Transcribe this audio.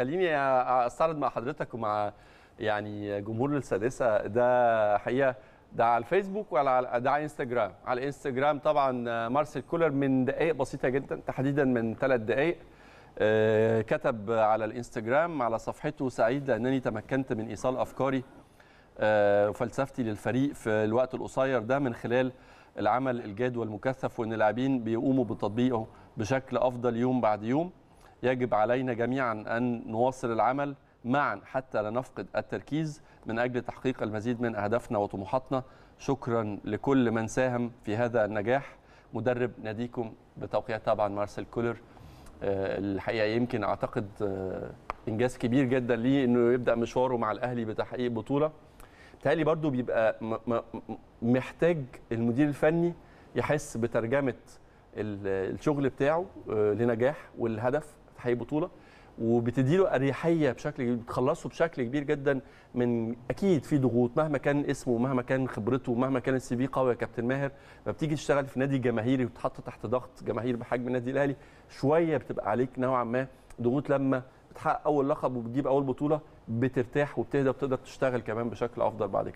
خليني أستعرض مع حضرتك ومع يعني جمهور السادسة. ده حقيقة ده على الفيسبوك وعلى ده على انستجرام على الإنستجرام طبعا مارسيل كولر من دقائق بسيطة جدا تحديدا من ثلاث دقائق آه، كتب على الإنستجرام على صفحته سعيد لأنني تمكنت من إيصال أفكاري آه، وفلسفتي للفريق في الوقت القصير ده من خلال العمل الجاد والمكثف وإن اللاعبين بيقوموا بتطبيقه بشكل أفضل يوم بعد يوم. يجب علينا جميعا أن نواصل العمل معا حتى لا نفقد التركيز. من أجل تحقيق المزيد من أهدافنا وطموحاتنا شكرا لكل من ساهم في هذا النجاح. مدرب ناديكم بتوقيع طبعا مارسيل كولر. آه، الحقيقة يمكن أعتقد آه، إنجاز كبير جدا ليه إنه يبدأ مشواره مع الأهلي بتحقيق بطولة. بالتالي برضو بيبقى محتاج المدير الفني يحس بترجمة ال- الشغل بتاعه آه، لنجاح والهدف. تحقيق بطولة وبتديله أريحية بشكل بتخلصه بشكل كبير جدا من أكيد في ضغوط مهما كان اسمه ومهما كان خبرته ومهما كان السي في قوي يا كابتن ماهر لما بتيجي تشتغل في نادي جماهيري وتتحط تحت ضغط جماهير بحجم النادي الأهلي شوية بتبقى عليك نوعا ما ضغوط لما بتحقق أول لقب وبتجيب أول بطولة بترتاح وبتهدى وبتقدر تشتغل كمان بشكل أفضل بعد كده.